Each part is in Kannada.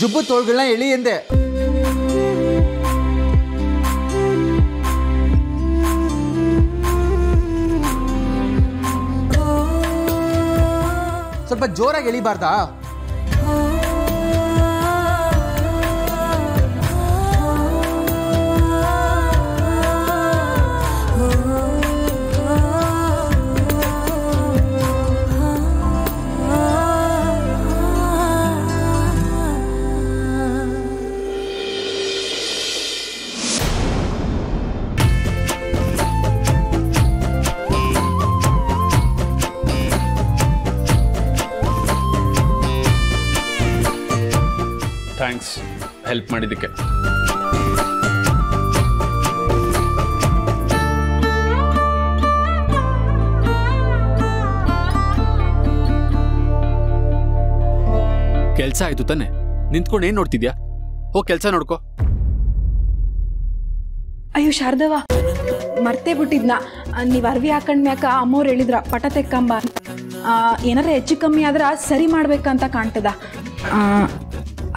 ಜುಬ್ಬು ತೋಳ್ಗಳನ್ನ ಎಳಿ ಎಂದೆ ಸ್ವಲ್ಪ ಜೋರಾಗಿ ಎಳಿಬಾರ್ದಾ ಹೆಲ್ಪ್ ಮಾಡಿದ್ದಕ್ಕೆ. ಕೆಲಸ ಆಯ್ತು ತಾನೆ? ನಿಂತ್ಕೊಂಡು ಏನ್ ನೋಡ್ತಿದ್ಯಾ? ಹೋಗ್ ಕೆಲ್ಸ ನೋಡ್ಕೋ. ಅಯ್ಯೋ ಶಾರದವ ಮರ್ತೇ ಬಿಟ್ಟಿದ್ನ. ನೀವ್ ಅರ್ವಿ ಹಾಕೊಂಡ್ ಮ್ಯಾಕ ಅಮ್ಮವ್ರು ಹೇಳಿದ್ರ, ಪಟ ತೆಕ್ಕಂಬ. ಏನಾರ ಹೆಚ್ಚು ಕಮ್ಮಿ ಆದ್ರ ಸರಿ ಮಾಡ್ಬೇಕಂತ ಕಾಣ್ತದ.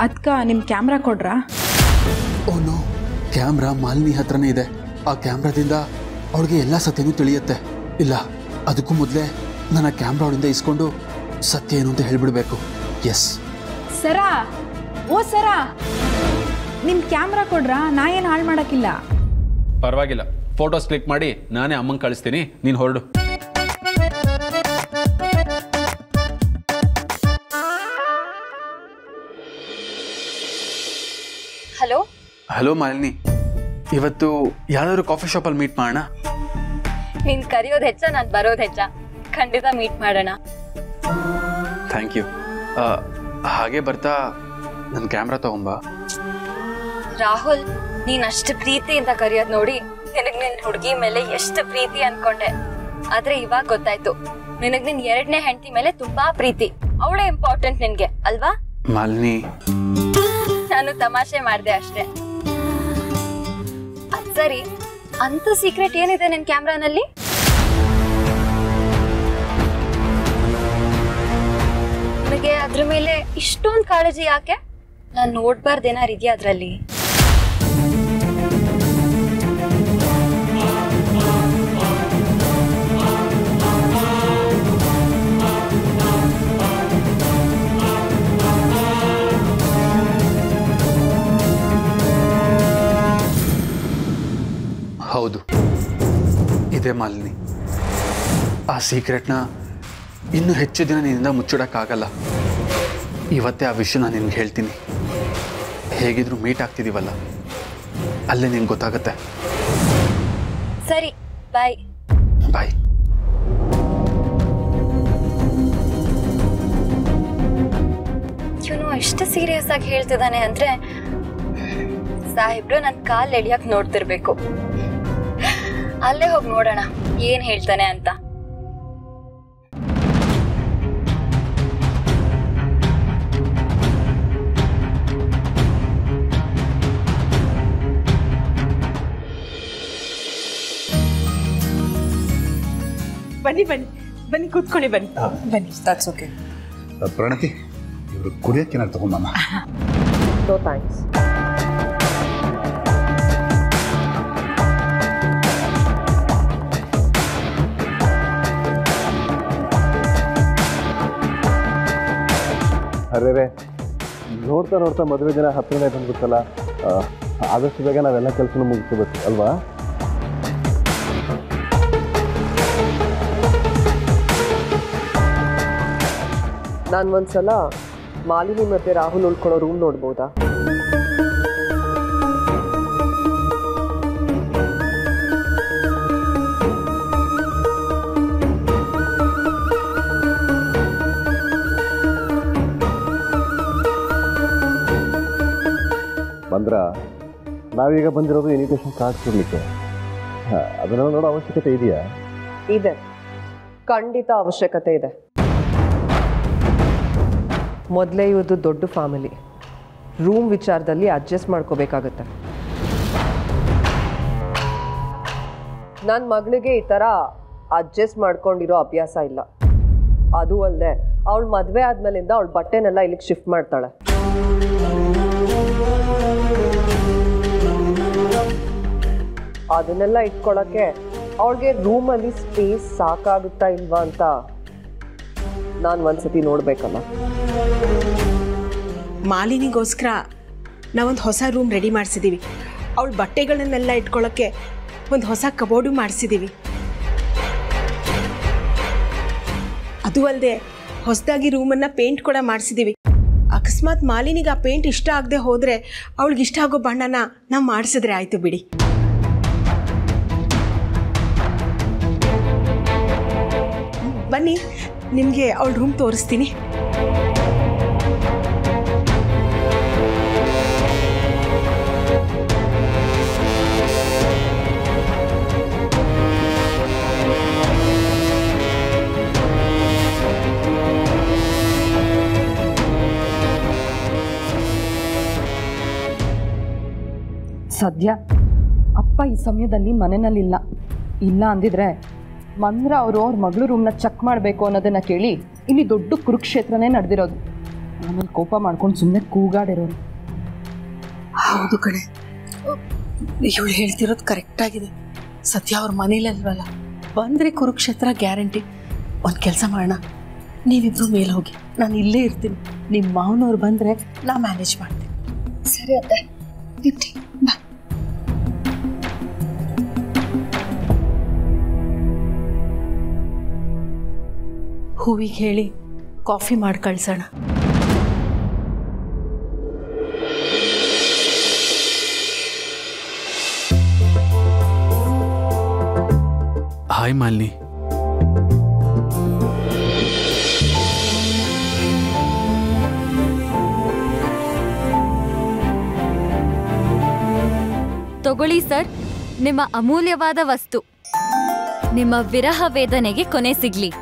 ಅದಕ್ಕ ನಿಮ್ಮ ಕ್ಯಾಮ್ರಾ ಕೊಡ್ರಾ? ಓನು ಕ್ಯಾಮ್ರಾ ಮಾಲಿನಿ ಹತ್ರನೇ ಇದೆ. ಆ ಕ್ಯಾಮ್ರಾದಿಂದ ಅವಳಿಗೆ ಎಲ್ಲ ಸತ್ಯನೂ ತಿಳಿಯುತ್ತೆ. ಇಲ್ಲ ಅದಕ್ಕೂ ಮೊದಲೇ ನನ್ನ ಕ್ಯಾಮ್ರಾ ಅವಳಿಂದ ಇಸ್ಕೊಂಡು ಸತ್ಯ ಏನು ಅಂತ ಹೇಳ್ಬಿಡ್ಬೇಕು. ಎಸ್. ಸರಾ? ಓ ಸರಾ? ನಿಮ್ಮ ಕ್ಯಾಮ್ರಾ ಕೊಡ್ರಾ? ನಾ ಏನು ಹಾಳು ಮಾಡಕ್ಕಿಲ್ಲ? ಪರವಾಗಿಲ್ಲ. ಫೋಟೋಸ್ ಕ್ಲಿಕ್ ಮಾಡಿ ನಾನೇ ಅಮ್ಮಂಗೆ ಕಳಿಸ್ತೀನಿ. ನೀನು ಹೊರಡು. ಹಲೋ ಮಾಲಿನಿ ಇವತ್ತು ಯಾವ್ದಾದ್ರು ಕಾಫಿ ಶಾಪಲ್ಲಿ ಮೀಟ್ ಮಾಡೋಣ? ನೀನ್ ಕರೆಯೋದು ಹೆಚ್ಚ ನಾನ್ ಬರೋದು ಹೆಚ್ಚ. ಖಂಡಿತ ಮೀಟ್ ಮಾಡೋಣ. ಥ್ಯಾಂಕ್ ಯು ಹಾಗೆ ಬರ್ತಾ ನನ್ನ ಕ್ಯಾಮ್ರಾ ತಗೊಂಬಾ. ರಾಹುಲ್ ನೀನ್ ಅಷ್ಟು ಪ್ರೀತಿಯಿಂದ ಕರೆಯೋದ್ ನೋಡಿ ನಿನಗ್ ನಿನ್ ಹುಡುಗಿ ಮೇಲೆ ಎಷ್ಟು ಪ್ರೀತಿ ಅನ್ಕೊಂಡೆ. ಆದ್ರೆ ಇವಾಗ ಗೊತ್ತಾಯ್ತು. ನಿನಗ್ ನಿನ್ ಎರಡನೇ ಹೆಂಡತಿ ಮೇಲೆ ತುಂಬಾ ಪ್ರೀತಿ. ಅವಳೇ ಇಂಪಾರ್ಟೆಂಟ್ ನಿನ್ಗೆ ಅಲ್ವಾ? ಮಾಲಿನಿ ನಾನು ತಮಾಷೆ ಮಾಡ್ದೆ ಅಷ್ಟೇ. ಅದ್ ಸರಿ ಅಂತ ಸೀಕ್ರೆಟ್ ಏನಿದೆ ನಿನ್ ಕ್ಯಾಮ್ರಾನಲ್ಲಿ? ನಿನಗೆ ಅದ್ರ ಮೇಲೆ ಇಷ್ಟೊಂದ್ ಕಾಳಜಿ ಯಾಕೆ? ನಾನ್ ನೋಡ್ಬಾರ್ದೇನಾರು ಇದೆಯಾ ಅದ್ರಲ್ಲಿ. ಹೌದು. ಇದೆ ಮಾಲಿನಿ. ಆ ಸೀಕ್ರೆಟ್ನ ಇನ್ನೂ ಹೆಚ್ಚು ದಿನ ನಿನ್ನಿಂದ ಮುಚ್ಚಿಡೋಕ್ಕಾಗಲ್ಲ. ಇವತ್ತೇ ಆ ವಿಷಯ ನಾನು ನಿನ್ಗೆ ಹೇಳ್ತೀನಿ. ಹೇಗಿದ್ರು ಮೀಟ್ ಆಗ್ತಿದ್ದೀವಲ್ಲ ಅಲ್ಲೇ ನಿನ್ಗೆ ಗೊತ್ತಾಗುತ್ತೆ. ಸರಿ ಬಾಯ್ ಬಾಯ್ ಇವನು ಎಷ್ಟು ಸೀರಿಯಸ್ ಆಗಿ ಹೇಳ್ತಿದ್ದಾನೆ ಅಂದ್ರೆ ಸಾಹೇಬ್ರು ನನ್ ಕಾಲ್ ಎಳಿಯಕ್ ನೋಡ್ತಿರ್ಬೇಕು. ಅಲ್ಲೇ ಹೋಗಿ ನೋಡೋಣ. ಏನ್ ಹೇಳ್ತಾನೆ ಅಂತ. ಬನ್ನಿ ಬನ್ನಿ. ಬನ್ನಿ ಕೂತ್ಕೊಳ್ಳಿ ಬನ್ನಿ. ಬನ್ನಿ. ದಟ್ಸ್ ಓಕೆ ಪ್ರಣತಿ ಇವರು ಕುಡಿಯೋಕೆ ಏನಾದ್ರು ತಗೊಂಡಮ್ಮ ಸೊ ಥ್ಯಾಂಕ್ಸ್ ಅರೆ ನೋಡ್ತಾ ನೋಡ್ತಾ ಮದುವೆ ದಿನ ಹತ್ತಿರನೇ ಬಂದ್ಬಿಡ್ತಲ್ಲ ಆ, ಆದಷ್ಟು ಬೇಗ ನಾವೆಲ್ಲ ಕೆಲಸ ಮುಗಿಸ್ಕೋಬೇಕು ಅಲ್ವಾ? ನಾನು ಒಂದ್ಸಲ ಮಾಲಿನಿ ಮತ್ತೆ ರಾಹುಲ್ ಉಳ್ಕೊಳ್ಳೋ ರೂಮ್ ನೋಡ್ಬೋದಾ? ಬಂದ್ರ ನಾವೀಗ ಬಂದಿರೋದು ಇನ್ವಿಟೇಷನ್ ಕಾರ್ಡ್ ಕೊಡ್ಲಿಕ್ಕೆ. ಅದನ್ನ ನೋಡೋ ಅವಶ್ಯಕತೆ ಇದೆಯಾ? ಇದೆ. ಖಂಡಿತ ಅವಶ್ಯಕತೆ ಇದೆ. ಮೊದಲೇ ಇವ್ರದ್ದು ದೊಡ್ಡ ಫ್ಯಾಮಿಲಿ ರೂಮ್ ವಿಚಾರದಲ್ಲಿ ಅಡ್ಜಸ್ಟ್ ಮಾಡ್ಕೋಬೇಕಾಗತ್ತೆ. ನನ್ನ ಮಗಳಿಗೆ ಈ ಥರ ಅಡ್ಜಸ್ಟ್ ಮಾಡ್ಕೊಂಡಿರೋ ಅಭ್ಯಾಸ ಇಲ್ಲ. ಅದು ಅಲ್ಲದೆ ಅವಳು ಮದುವೆ ಆದ್ಮೇಲಿಂದ ಅವಳು ಬಟ್ಟೆನೆಲ್ಲ ಇಲ್ಲಿಗೆ ಶಿಫ್ಟ್ ಮಾಡ್ತಾಳೆ. ಅದನ್ನೆಲ್ಲ ಇಟ್ಕೊಳ್ಳೋಕ್ಕೆ ಅವಳಿಗೆ ರೂಮಲ್ಲಿ ಸ್ಪೇಸ್ ಸಾಕಾಗುತ್ತಾ ಇಲ್ವಾ ಅಂತ ನಾನು ಒಂದ್ಸತಿ ನೋಡ್ಬೇಕಲ್ಲ. ಮಾಲಿನಿಗೋಸ್ಕರ ನಾವೊಂದು ಹೊಸ ರೂಮ್ ರೆಡಿ ಮಾಡಿಸಿದ್ದೀವಿ ಅವಳ ಬಟ್ಟೆಗಳನ್ನೆಲ್ಲ ಇಟ್ಕೊಳ್ಳೋಕ್ಕೆ ಒಂದು ಹೊಸ ಕಬೋರ್ಡು ಮಾಡಿಸಿದ್ದೀವಿ ಅದು ಅಲ್ಲದೆ ಹೊಸದಾಗಿ ರೂಮನ್ನು ಪೇಂಟ್ ಕೂಡ ಮಾಡಿಸಿದ್ದೀವಿ ಅಕಸ್ಮಾತ್ ಮಾಲಿನಿಗೆ ಆ ಪೇಂಟ್ ಇಷ್ಟ ಆಗದೆ ಹೋದರೆ ಅವಳಿಗೆ ಇಷ್ಟ ಆಗೋ ಬಣ್ಣನ ನಾವು ಮಾಡಿಸಿದ್ರೆ ಆಯಿತು ಬಿಡಿ. ಬನ್ನಿ ನಿಮಗೆ ಅವಳ ರೂಮ್ ತೋರಿಸ್ತೀನಿ. ಸದ್ಯ ಅಪ್ಪ ಈ ಸಮಯದಲ್ಲಿ ಮನೆಯಲ್ಲಿಲ್ಲ ಇಲ್ಲ ಅಂದಿದ್ರೆ ಮಂದ್ರ ಅವರು ಅವ್ರ ಮಗಳು ರೂಮ್ನ ಚೆಕ್ ಮಾಡಬೇಕು ಅನ್ನೋದನ್ನ ಕೇಳಿ ಇಲ್ಲಿ ದೊಡ್ಡ ಕುರುಕ್ಷೇತ್ರನೇ ನಡೆದಿರೋದು. ಆಮೇಲೆ ಕೋಪ ಮಾಡ್ಕೊಂಡು ಸುಮ್ಮನೆ ಕೂಗಾಡಿರೋರು. ಹೌದು ಕಣೆ. ಇವಳು ಹೇಳ್ತಿರೋದು ಕರೆಕ್ಟಾಗಿದೆ ಸತ್ಯ ಅವ್ರ ಮನೇಲಲ್ವಲ್ಲ ಬಂದರೆ ಕುರುಕ್ಷೇತ್ರ ಗ್ಯಾರಂಟಿ. ಒಂದು ಕೆಲಸ ಮಾಡೋಣ. ನೀವಿಬ್ರು ಮೇಲೆ ಹೋಗಿ. ನಾನು ಇಲ್ಲೇ ಇರ್ತೀನಿ. ನಿಮ್ಮ ಮಾವನವ್ರು ಬಂದರೆ ನಾ ಮ್ಯಾನೇಜ್ ಮಾಡ್ತೀನಿ. ಸರಿ ಅತ್ತೆ. ಬಾ. ಹೂವಿಗೆ ಹೇಳಿ ಕಾಫಿ ಮಾಡಿ ಕಳ್ಸೋಣ. ಹಾಯ್ ಮಾಲಿನಿ. ತಗೊಳ್ಳಿ ಸರ್ ನಿಮ್ಮ ಅಮೂಲ್ಯವಾದ ವಸ್ತು. ನಿಮ್ಮ ವಿರಹ ವೇದನೆಗೆ ಕೊನೆ ಸಿಗ್ಲಿ.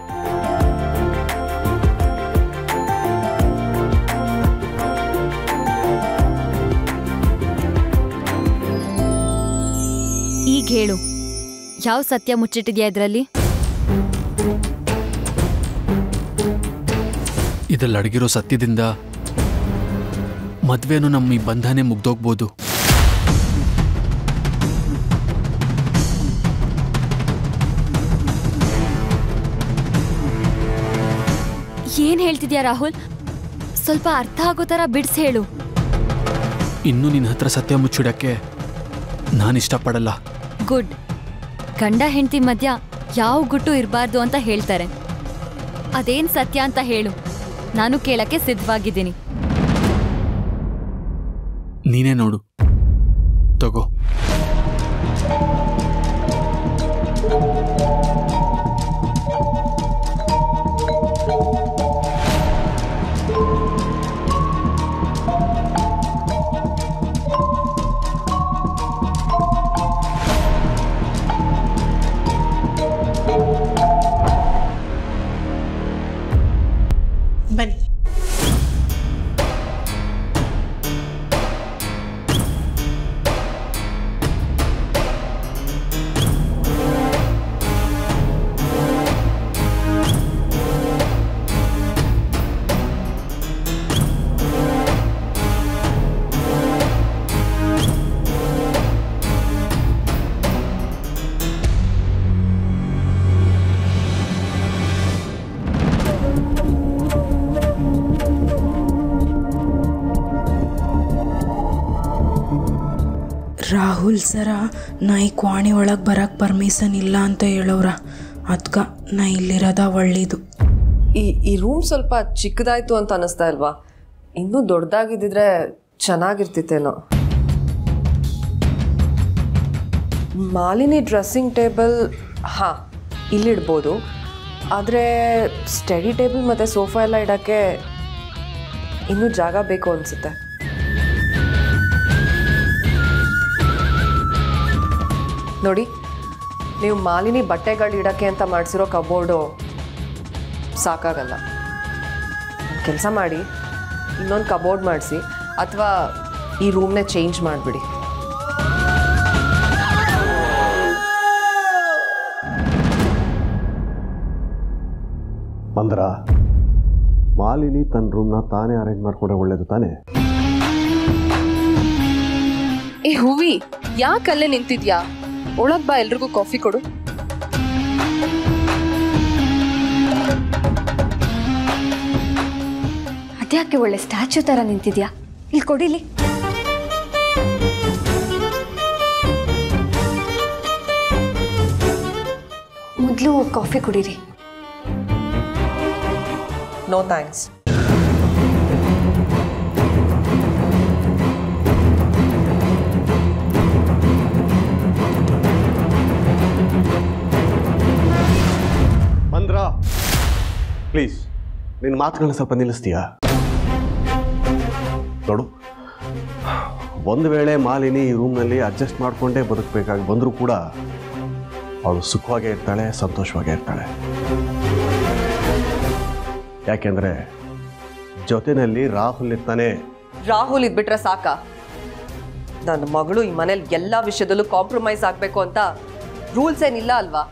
ಹೇಳು ಯಾವ ಸತ್ಯ ಮುಚ್ಚಿಟ್ಟಿದ್ಯಾ ಇದರಲ್ಲಿ? ಇದ್ರಲ್ಲಿ ಅಡಗಿರೋ ಸತ್ಯದಿಂದ ಮದ್ವೆನೂ ನಮ್ಮ ಈ ಬಂಧನೇ ಮುಗ್ದೋಗ್ಬೋದು. ಏನ್ ಹೇಳ್ತಿದ್ಯಾ ರಾಹುಲ್? ಸ್ವಲ್ಪ ಅರ್ಥ ಆಗೋ ತರ ಬಿಡ್ಸ್ ಹೇಳು. ಇನ್ನು ನಿನ್ನ ಹತ್ರ ಸತ್ಯ ಮುಚ್ಚಿಡಕ್ಕೆ ನಾನು ಇಷ್ಟಪಡಲ್ಲ. ಗುಡ್. ಗಂಡ ಹೆಂಡತಿ ಮಧ್ಯ ಯಾವ ಗುಟ್ಟು ಇರಬಾರ್ದು ಅಂತ ಹೇಳ್ತಾರೆ. ಅದೇನ್ ಸತ್ಯ ಅಂತ ಹೇಳು. ನಾನು ಕೇಳಕ್ಕೆ ಸಿದ್ಧವಾಗಿದ್ದೀನಿ. ನೀನೇ ನೋಡು. ತಗೋ. ರಾಹುಲ್ ಸರ, ನಾ ಈ ಕ್ವಾಣಿ ಒಳಗೆ ಬರಕ್ಕೆ ಪರ್ಮಿಷನ್ ಇಲ್ಲ ಅಂತ ಹೇಳೋರ ಅದ್ಕ ನಾ ಇಲ್ಲಿರೋದ ಒಳ್ಳೇದು. ಈ ಈ ರೂಮ್ ಸ್ವಲ್ಪ ಚಿಕ್ಕದಾಯ್ತು ಅಂತ ಅನಿಸ್ತಾ ಇಲ್ವಾ? ಇನ್ನೂ ದೊಡ್ಡದಾಗಿದ್ದಿದ್ರೆ ಚೆನ್ನಾಗಿರ್ತಿತ್ತೇನೋ. ಮಾಲಿನಿ ಡ್ರೆಸ್ಸಿಂಗ್ ಟೇಬಲ್ ಹಾಂ, ಇಲ್ಲಿಡ್ಬೋದು. ಆದರೆ ಸ್ಟಡಿ ಟೇಬಲ್ ಮತ್ತು ಸೋಫಾ ಎಲ್ಲ ಇಡೋಕ್ಕೆ ಇನ್ನೂ ಜಾಗ ಬೇಕು ಅನಿಸುತ್ತೆ. ನೋಡಿ ನೀವು ಮಾಲಿನಿ ಬಟ್ಟೆಗಳು ಇಡೋಕ್ಕೆ ಅಂತ ಮಾಡಿಸಿರೋ ಕಬೋರ್ಡು ಸಾಕಾಗಲ್ಲ. ಕೆಲಸ ಮಾಡಿ ಇನ್ನೊಂದು ಕಬೋರ್ಡ್ ಮಾಡಿಸಿ ಅಥವಾ ಈ ರೂಮ್ನೇ ಚೇಂಜ್ ಮಾಡಿಬಿಡಿ. ಮಂದ್ರ ಮಾಲಿನಿ ತನ್ನ ರೂಮ್ನ ತಾನೇ ಅರೇಂಜ್ ಮಾಡ್ಕೊಂಡ್ರೆ ಒಳ್ಳೇದು ತಾನೇ? ಏ ಹೂವಿ ಯಾಕಲ್ಲೇ ನಿಂತಿದ್ಯಾ? ಒಳಗ್ ಬಾ, ಎಲ್ರಿಗೂ ಕಾಫಿ ಕೊಡು. ಅದ್ಯಾಕೆ ಒಳ್ಳೆ ಸ್ಟ್ಯಾಚ್ಯೂ ತರ ನಿಂತಿದ್ಯಾ? ಇಲ್ಲಿ ಕೊಡಿಲಿ ಮೊದಲು ಕಾಫಿ ಕುಡೀರಿ. ನೋ ಥ್ಯಾಂಕ್ಸ್ ಪ್ಲೀಸ್ ನಿನ್ನ ಮಾತುಗಳನ್ನ ಸ್ವಲ್ಪ ನಿಲ್ಲಿಸ್ತೀಯಾ? ನೋಡು, ಒಂದು ವೇಳೆ ಮಾಲಿನಿ ಈ ರೂಮ್ನಲ್ಲಿ ಅಡ್ಜಸ್ಟ್ ಮಾಡಿಕೊಂಡೇ ಬದುಕಬೇಕಾಗಿ ಬಂದರೂ ಕೂಡ ಅವಳು ಸುಖವಾಗೇ ಇರ್ತಾಳೆ, ಸಂತೋಷವಾಗೇ ಇರ್ತಾಳೆ. ಯಾಕೆಂದರೆ ಜೊತೆಯಲ್ಲಿ ರಾಹುಲ್ ಇರ್ತಾನೆ. ರಾಹುಲ್ ಇದ್ಬಿಟ್ರೆ ಸಾಕ. ನನ್ನ ಮಗಳು ಈ ಮನೇಲಿ ಎಲ್ಲ ವಿಷಯದಲ್ಲೂ ಕಾಂಪ್ರಮೈಸ್ ಆಗಬೇಕು ಅಂತ ರೂಲ್ಸ್ ಏನಿಲ್ಲ ಅಲ್ವಾ?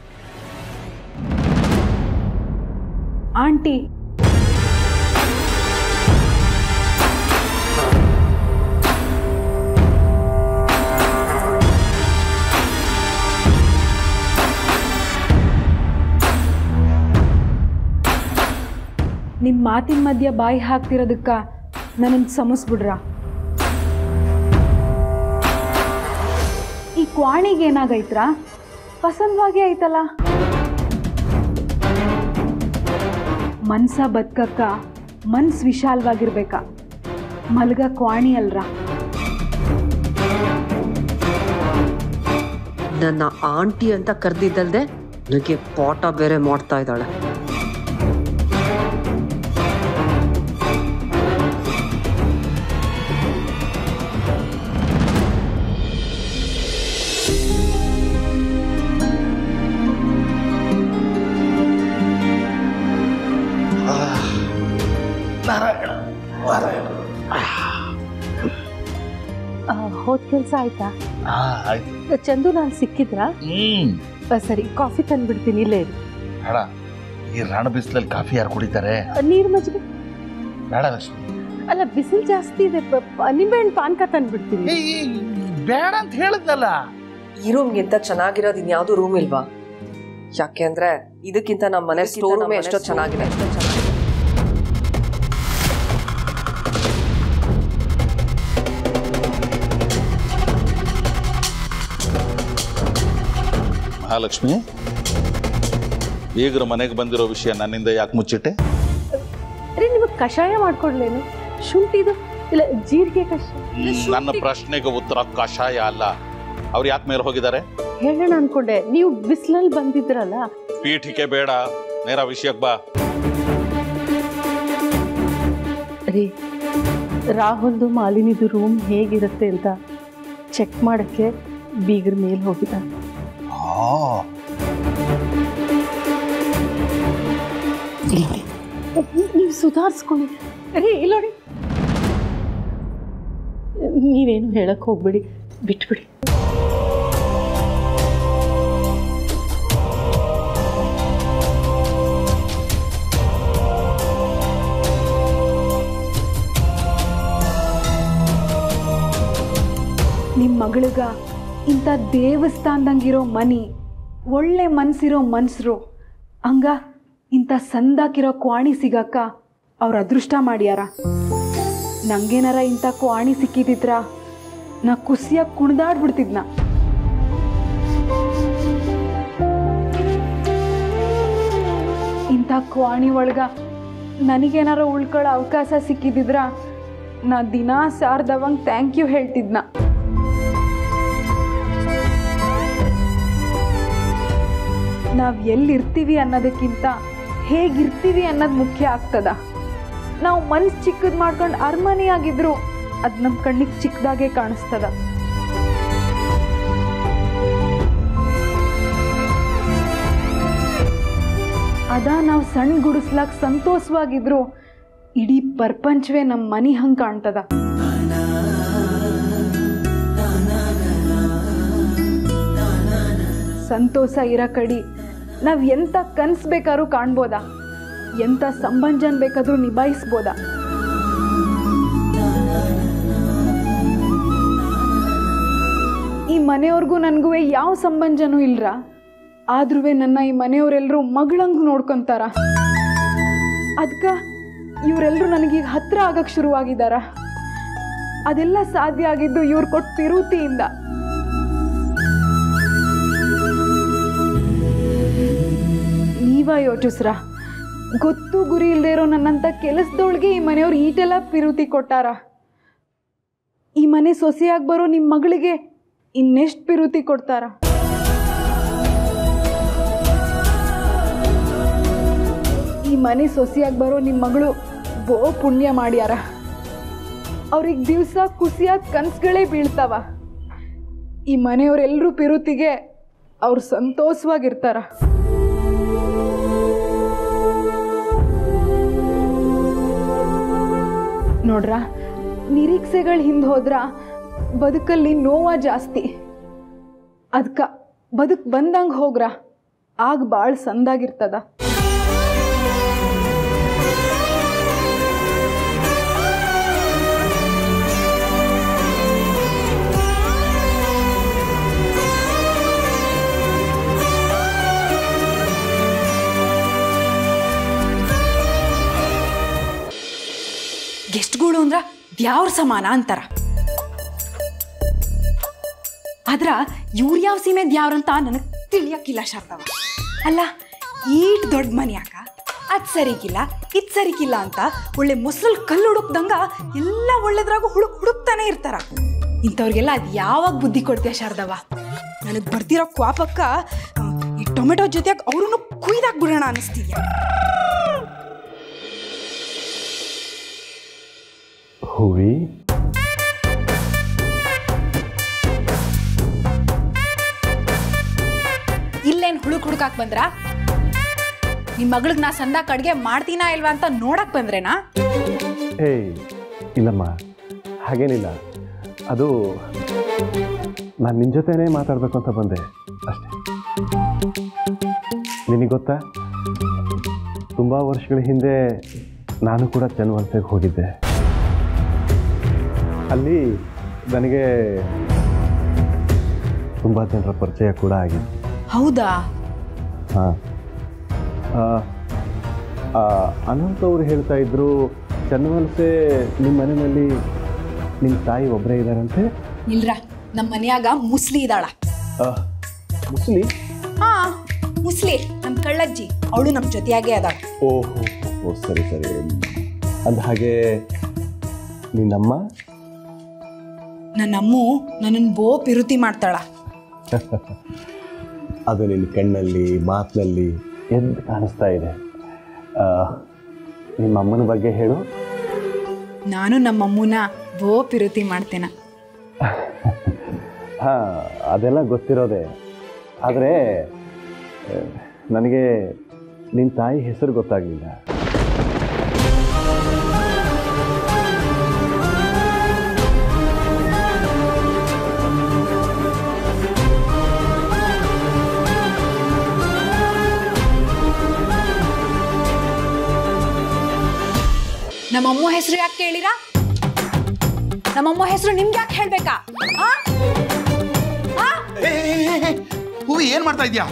ಆಂಟಿ. ನಿಮ್ಮ ಮಾತಿನ ಮಧ್ಯ ಬಾಯಿ ಹಾಕ್ತಿರೋದಕ್ಕ ನನ್ನನ್ನು ಸಮಸ್ಬಿಡ್ರ. ಈ ಕ್ವಾಣಿಗೆ ಏನಾಗೈತ್ರ? ಪಸಂದವಾಗಿ ಐತಲ್ಲ? ಮನ್ಸ ಬದುಕಕ್ಕ, ಮನ್ಸು ವಿಶಾಲವಾಗಿರ್ಬೇಕಾ. ಮಲ್ಗ ಕ್ವಾಣಿ ಅಲ್ರ. ನನ್ನ ಆಂಟಿ ಅಂತ ಕರೆದಿದ್ದಲ್ದೆ, ನನಗೆ ಪಾಟ ಬೇರೆ ಮಾಡ್ತಾ ಇದ್ದಾಳೆ. ಕೆಲಸ ಆಯ್ತಾ? ಆಯ್ತು. ಚಂದು ನಾನು ಸಿಕ್ಕಿದ್ರ? ಹ್ಮ್. ಸರಿ ಕಾಫಿ ತಂದ್ಬಿಡ್ತೀನಿ ಇಲ್ಲೇ ಇರಿ. ಬೇಡ. ಈ ರಣ ಬಿಸಿಲಲ್ಲಿ ಕಾಫಿ ಯಾರು ಕುಡಿತಾರೆ? ನೀರು ಮಜ್ಜಿಗೆ. ಬೇಡ ಲಕ್ಷ್ಮಿ. ಅಲ್ಲ ಬಿಸಿಲು ಜಾಸ್ತಿ ಇದೆ ನಿಂಬೆ ಹಣ್ಣು ನಿಂಬೆಹಣ್ಣು ಪಾನ್ಕ ತಂದ್ಬಿಡ್ತೀನಿ. ಬೇಡ ಅಂತ ಹೇಳಿದ್ನಲ್ಲ? ಈ ರೂಮ್ಗಿಂತ ಚೆನ್ನಾಗಿರೋದು ಇನ್ಯಾವುದು ರೂಮ್ ಇಲ್ವಾ? ಯಾಕೆ ಅಂದ್ರೆ ಇದಕ್ಕಿಂತ ನಮ್ಮ ಮನೆ ಸ್ಟೋರ್ ರೂಮೇ ಎಷ್ಟೋ ಚೆನ್ನಾಗಿದೆ. ಮಹಾಲಕ್ಷ್ಮಿ. ಬೀಗರ ಮನೆಗೆ ಬಂದಿರೋ ವಿಷಯ ನನ್ನಿಂದ ಯಾಕೆ ಮುಚ್ಚಿಟ್ಟೆ? ಅರೆ ನಿಮಗೆ ಕಷಾಯ ಮಾಡ್ಕೊಡ್ಲೇನು? ಶುಂಠಿದು? ಇಲ್ಲ ಜೀರಿಗೆ ಕಷಾಯ? ನನ್ನ ಪ್ರಶ್ನೆಗೆ ಉತ್ತರ ಕಷಾಯ ಅಲ್ಲ. ಅವ್ರು ಯಾಕೆ ಮೇಲೆ ಹೋಗಿದ್ದಾರೆ? ಹೇಳೋಣ ಅನ್ಕೊಂಡೆ. ನೀವು ಬಿಸಿಲಲ್ಲಿ ಬಂದಿದ್ರಲ್ಲ? ಪೀಠಿಕೆ ಬೇಡ. ನೇರ ವಿಷಯಕ್ಕೆ ಬಾ. ರೀ ರಾಹುಲ್ದು ಮಾಲಿನಿದು ರೂಮ್ ಹೇಗಿರುತ್ತೆ ಅಂತ ಚೆಕ್ ಮಾಡಕ್ಕೆ ಬೀಗರ ಮೇಲೆ ಹೋಗಿದ್ದ ನೀವು ಸುಧಾರಿಸ್ಕೊಳ್ಳಿ. ಅರೇ ಇಲ್ಲ ನೋಡಿ. ನೀವೇನು ಹೇಳಕ್ ಹೋಗ್ಬೇಡಿ ಬಿಟ್ಬಿಡಿ. ನಿಮ್ಮ ಮಗಳಿಗ ಇಂಥ ದೇವಸ್ಥಾನದಂಗಿರೋ ಮನಿ, ಒಳ್ಳೆ ಮನಸ್ಸಿರೋ ಮನ್ಸರು ಹಂಗ ಇಂಥ ಸಂದಾಕಿರೋ ಕ್ವಾಣಿ ಸಿಗಕ್ಕ ಅವ್ರ ಅದೃಷ್ಟ ಮಾಡ್ಯಾರ. ನಂಗೇನಾರ ಇಂಥ ಕ್ವಾಣಿ ಸಿಕ್ಕಿದಿದ್ರ ನಾ ಖುಷಿಯಾಗಿ ಕುಣಿದಾಡ್ಬಿಡ್ತಿದ್ನ. ಇಂಥ ಕ್ವಾಣಿ ಒಳಗ ನನಗೇನಾರ ಉಳ್ಕೊಳ್ಳೋ ಅವಕಾಶ ಸಿಕ್ಕಿದಿದ್ರ ನಾ ದಿನಾ ಸಾರ್ದವಂಗೆ ಥ್ಯಾಂಕ್ ಯು ಹೇಳ್ತಿದ್ನ. ನಾವು ಎಲ್ಲಿರ್ತೀವಿ ಅನ್ನೋದಕ್ಕಿಂತ ಹೇಗಿರ್ತೀವಿ ಅನ್ನೋದು ಮುಖ್ಯ ಆಗ್ತದ. ನಾವು ಮನ್ಸು ಚಿಕ್ಕದು ಮಾಡ್ಕೊಂಡು ಅರ್ಮನಿಯಾಗಿದ್ರು ಅದು ನಮ್ಮ ಕಣ್ಣಿಗೆ ಚಿಕ್ಕದಾಗೆ ಕಾಣಿಸ್ತದ. ಅದ ನಾವು ಸಣ್ಣ ಗುಡಿಸ್ಲಾಕ್ ಸಂತೋಷವಾಗಿದ್ರು ಇಡೀ ಪ್ರಪಂಚವೇ ನಮ್ಮ ಮನಿ ಹಂಗೆ ಕಾಣ್ತದ. ಸಂತೋಷ ಇರೋ ಕಡಿ ನಾವು ಎಂಥ ಕನಸು ಬೇಕಾದ್ರೂ ಕಾಣ್ಬೋದಾ? ಎಂಥ ಸಂಬಂಧನ ಬೇಕಾದರೂ ನಿಭಾಯಿಸ್ಬೋದಾ? ಈ ಮನೆಯವ್ರಿಗೂ ನನಗೂ ಯಾವ ಸಂಬಂಧನೂ ಇಲ್ಲರ ಆದ್ರೂ ನನ್ನ ಈ ಮನೆಯವರೆಲ್ಲರೂ ಮಗಳಂಗೆ ನೋಡ್ಕೊತಾರ? ಅದಕ್ಕೆ ಇವರೆಲ್ಲರೂ ನನಗೀಗ ಹತ್ರ ಆಗಕ್ಕೆ ಶುರುವಾಗಿದ್ದಾರ ಅದೆಲ್ಲ ಸಾಧ್ಯ ಆಗಿದ್ದು ಇವ್ರು ಕೊಟ್ಟು ಪಿರುತಿಯಿಂದ ನೀವ ಯೋಚಿಸ್ರ. ಗೊತ್ತು ಗುರಿ ಇಲ್ಲದೆ ಇರೋ ನನ್ನಂಥ ಕೆಲಸದೊಳಗೆ ಈ ಮನೆಯವ್ರು ಈಟೆಲ್ಲ ಪಿರುತಿ ಕೊಟ್ಟಾರ. ಈ ಮನೆ ಸೊಸೆಯಾಗಿ ಬರೋ ನಿಮ್ಮ ಮಗಳಿಗೆ ಇನ್ನೆಷ್ಟು ಪಿರುತಿ ಕೊಡ್ತಾರ? ಈ ಮನೆ ಸೊಸೆಯಾಗಿ ಬರೋ ನಿಮ್ಮ ಮಗಳು ಬೋ ಪುಣ್ಯ ಮಾಡ್ಯಾರ. ಅವ್ರಿಗೆ ದಿವಸ ಕುಸಿಯಾದ ಕನಸುಗಳೇ ಬೀಳ್ತಾವ. ಈ ಮನೆಯವರೆಲ್ಲರೂ ಪಿರುತಿಗೆ ಅವ್ರು ಸಂತೋಷವಾಗಿರ್ತಾರ. ನೋಡ್ರ? ನಿರೀಕ್ಷೆಗಳು ಹಿಂದೆ ಹೋದ್ರ ಬದುಕಲ್ಲಿ ನೋವ ಜಾಸ್ತಿ. ಅದಕ್ಕ ಬದುಕು ಬಂದಂಗೆ ಹೋಗ್ರ. ಆಗ ಭಾಳ ಸಂದಾಗಿರ್ತದ ಗೆಸ್ಟ್ಗಳು ಅಂದ್ರ ದ್ಯಾವ್ರ ಸಮಾನ ಅಂತಾರ. ಆದ್ರ ಇವ್ರು ಯಾವ ಸೀಮೆ ದ್ಯಾವ್ರಂತ ನನಗೆ ತಿಳಿಯಕ್ಕಿಲ್ಲ ಶಾರ್ದವ ಅಲ್ಲ, ಈಟ್ ದೊಡ್ಡ ಮನ್ಯಾಕ ಅದ್ ಸರಿಗಿಲ್ಲ ಇದ್ ಸರಿಗಿಲ್ಲ ಅಂತ ಒಳ್ಳೆ ಮೊಸಲ್ ಕಲ್ಲು ಹುಡುಕ್ದಂಗ ಎಲ್ಲ ಒಳ್ಳೆದ್ರಾಗ ಹುಡುಕ್ ಹುಡುಕ್ತಾನೆ ಇರ್ತಾರ. ಇಂಥವ್ರಿಗೆಲ್ಲ ಅದ್ ಯಾವಾಗ ಬುದ್ಧಿ ಕೊಡ್ತೀಯ ಶಾರ್ದವ ನನಗೆ ಬರ್ತಿರೋ ಕ್ವಾಪಕ್ಕ ಈ ಟೊಮೆಟೊ ಜೊತೆಗೆ ಅವ್ರನ್ನು ಕುಯ್ದಾಕ್ಬಿಡೋಣ ಅನಿಸ್ತಿದ್ಯಾ? ಹೂವಿ ಇಲ್ಲೇನ್ ಹುಡುಕ್ ಹುಡುಕಾಕ್ ಬಂದ್ರ? ನಿಮ್ ಮಗಳಿಗೆ ನಾ ಸಂದ ಕಡ್ಗೆ ಮಾಡ್ತೀನಾ ಇಲ್ವಾ ಅಂತ ನೋಡಕ್ ಬಂದ್ರೇನಾ? ಏಯ್ ಇಲ್ಲಮ್ಮ ಹಾಗೇನಿಲ್ಲ. ಅದು ನಾನು ನಿನ್ನ ಜೊತೆನೇ ಮಾತಾಡ್ಬೇಕು ಅಂತ ಬಂದೆ ಅಷ್ಟೇ. ನಿನಗೆ ಗೊತ್ತಾ? ತುಂಬ ವರ್ಷಗಳ ಹಿಂದೆ ನಾನು ಕೂಡ ಚನ್ವಂತೆಗೆ ಹೋಗಿದ್ದೆ. ಅಲ್ಲಿ ನನಗೆ ತುಂಬ ಜನರ ಪರಿಚಯ ಕೂಡ ಆಗಿದೆ ಹೌದಾ? ಹಾಂ. ಅನಂತ್ ಅವರು ಹೇಳ್ತಾ ಇದ್ರು ಚನ್ನವಲ್ಸೆ ನಿಮ್ಮ ಮನೆಯಲ್ಲಿ ನಿಮ್ಮ ತಾಯಿ ಒಬ್ಬರೇ ಇದ್ದಾರಂತೆ? ಇಲ್ರ ನಮ್ಮ ಮನೆಯಾಗ ಮುಸ್ಲಿ ಇದ್ದಾಳ. ಮುಸ್ಲಿ? ಹಾ ಮುಸ್ಲಿ ನಮ್ಮ ಕಳ್ಳಜ್ಜಿ. ಅವಳು ನಮ್ಮ ಜೊತೆಯಾಗೆ ಅದಾಳ. ಓಹೋ ಓ ಸರಿ ಸರಿ. ಅಂದ ಹಾಗೆ ನಿನ್ನಮ್ಮ? ನನ್ನ ಅಮ್ಮು ನನ್ನನ್ನು ಬೋ ಪಿರುತಿ ಮಾಡ್ತಾಳ. ಅದು ನಿನ್ನ ಕಣ್ಣಲ್ಲಿ ಮಾತಿನಲ್ಲಿ ಎದ್ದು ಕಾಣಿಸ್ತಾ ಇದೆ? ನಿಮ್ಮ ಅಮ್ಮನ ಬಗ್ಗೆ ಹೇಳು. ನಾನು ನಮ್ಮಮ್ಮನ ಬೋ ಪಿರುತಿ ಮಾಡ್ತೇನ. ಹಾಂ ಅದೆಲ್ಲ ಗೊತ್ತಿರೋದೆ. ಆದರೆ ನನಗೆ ನಿನ್ನ ತಾಯಿ ಹೆಸರು ಗೊತ್ತಾಗಲಿಲ್ಲ. ನಮ್ಮಮ್ಮ ಹೆಸರು ಯಾಕೆ ಕೇಳಿರಾ? ನಮ್ಮಮ್ಮ ಹೆಸರು ನಿಮ್ಗೆ ಯಾಕೆ ಹೇಳ್ಬೇಕಾ? ಹೂವಿ ಏನ್ ಮಾಡ್ತಾ ಇದ್ಯಾ?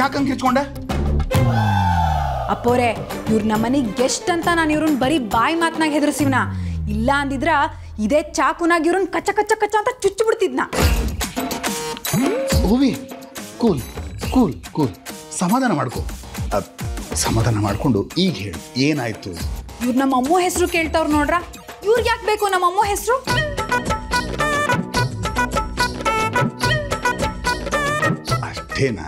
ಯಾಕಂಗ್ ಕಿರ್ಚ್ಕೊಂಡೆ? ಅಪ್ಪೋರೆ ಇವ್ರು ನಮ್ಮನಿಗೆ ಗೆಸ್ಟ್ ಅಂತ ನಾನು ಇವ್ರನ್ನ ಬರೀ ಬಾಯಿ ಮಾತನಾಗ ಹೆದರ್ಸಿವ್ನ. ಇಲ್ಲ ಅಂದಿದ್ರ ಇದೇ ಚಾಕುನಾಗ ಇವ್ರನ್ನ ಕಚ್ಚ ಕಚ್ಚ ಕಚ್ಚ ಅಂತ ಚುಚ್ಚು ಬಿಡ್ತಿದ್ನ ಹೂವಿ ಕೂಲ್ ಕೂಲ್ ಕೂಲ್. ಸಮಾಧಾನ ಮಾಡ್ಕೋ. ಸಮಾಧಾನ ಮಾಡ್ಕೊಂಡು ಈಗ ಹೇಳು ಏನಾಯ್ತು? ಇವ್ರು ನಮ್ಮ ಅಮ್ಮ ಹೆಸರು ಕೇಳ್ತಾವ್ರು ನೋಡ್ರ? ಇವ್ರಿಗೆ ಯಾಕೆ ಬೇಕು ನಮ್ಮ ಅಮ್ಮ ಹೆಸರು? ಅಷ್ಟೇನಾ?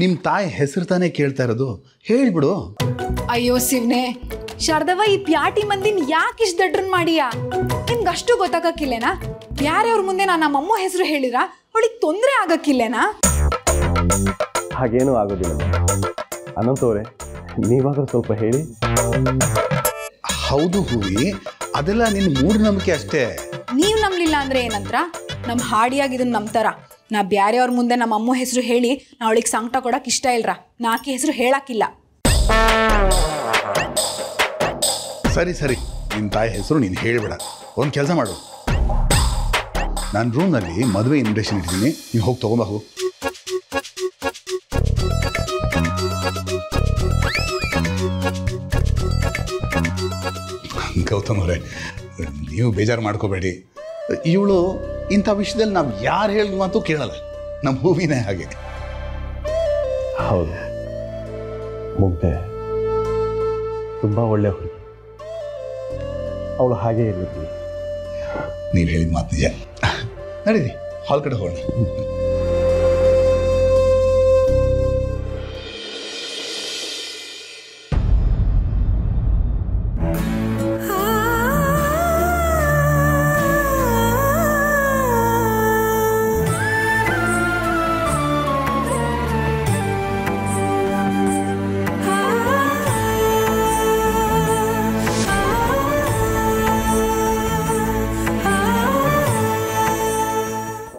ನಿಮ್ ತಾಯಿ ಹೆಸರು ತಾನೇ ಕೇಳ್ತಾ ಇರೋದು ಹೇಳ್ಬಿಡು. ಅಯ್ಯೋ ಶಿವ್ನೆ ಶಾರದವ ಈ ಪ್ಯಾಟಿ ಮಂದಿನ ಯಾಕೆ ಇಷ್ಟು ದಡ್ರನ್ ಮಾಡಿಯಾ? ನಿಮ್ಗೆ ಅಷ್ಟು ಗೊತ್ತಾಗಕ್ಕಿಲ್ಲೇನಾ? ಯಾರ್ಯಾವ್ರ ಮುಂದೆ ನಾನು ನಮ್ಮ ಅಮ್ಮ ಹೆಸರು ಹೇಳಿದ್ರ ಅವಳಿಗೆ ತೊಂದರೆ ಆಗಕ್ಕಿಲ್ಲೇನಾ? ಹಾಗೇನೂ ಆಗೋದಿಲ್ಲ. ಅನಂತ್ ಅವರೇ ನೀವಾದರೂ ಸ್ವಲ್ಪ ಹೇಳಿ. ಹೌದು ಹೂವಿ ಅದೆಲ್ಲ ನಿನ್ನ ಮೂಢನಂಬಿಕೆ ಅಷ್ಟೇ. ನೀವ್ ನಂಬಲಿಲ್ಲ ಅಂದ್ರೆ ಏನಂತ್ರ? ನಮ್ಮ ಹಾಡಿಯಾಗಿ ಇದನ್ನ ನಂಬ್ತಾರ. ನಾ ಬ್ಯಾರೆಯವ್ರ ಮುಂದೆ ನಮ್ಮ ಅಮ್ಮ ಹೆಸರು ಹೇಳಿ ನಾ ಅವಳಿಗೆ ಸಂಕಟ ಕೊಡಕ್ ಇಷ್ಟ ಇಲ್ರ? ನಾ ಆಕಿ ಹೆಸರು ಹೇಳಕ್ಕಿಲ್ಲ ಸರಿ ಸರಿ. ನಿನ್ನ ತಾಯಿ ಹೆಸರು ನೀನು ಹೇಳ್ಬೇಡ. ಒಂದು ಕೆಲಸ ಮಾಡು. ನಾನು ರೂಮ್ನಲ್ಲಿ ಮದುವೆ ಇನ್ವಿಟೇಷನ್ ಇಟ್ಟಿದ್ದೀನಿ ನೀವು ಹೋಗಿ ತೊಗೊಂಬ ಹೋಗು. ಗೌತಮ್ ಅವರೇ ನೀವು ಬೇಜಾರು ಮಾಡ್ಕೋಬೇಡಿ. ಇವಳು ಇಂಥ ವಿಷಯದಲ್ಲಿ ನಾವು ಯಾರು ಹೇಳಿದ ಮಾತು ಕೇಳಲ್ಲ. ನಮ್ಮ ಹೂವಿನೇ ಹಾಗೆ. ಹೌದು. ಮುಗ್ದೆ. ತುಂಬ ಒಳ್ಳೆ ಹುಡುಗಿ. ಅವಳು ಹಾಗೆ ಇರಲಿ. ನೀವು ಹೇಳಿದ ಮಾತು ನಿಜ. ನಡೀರಿ ಹಾಲ್ ಕಡೆ ಹೋಗೋಣ.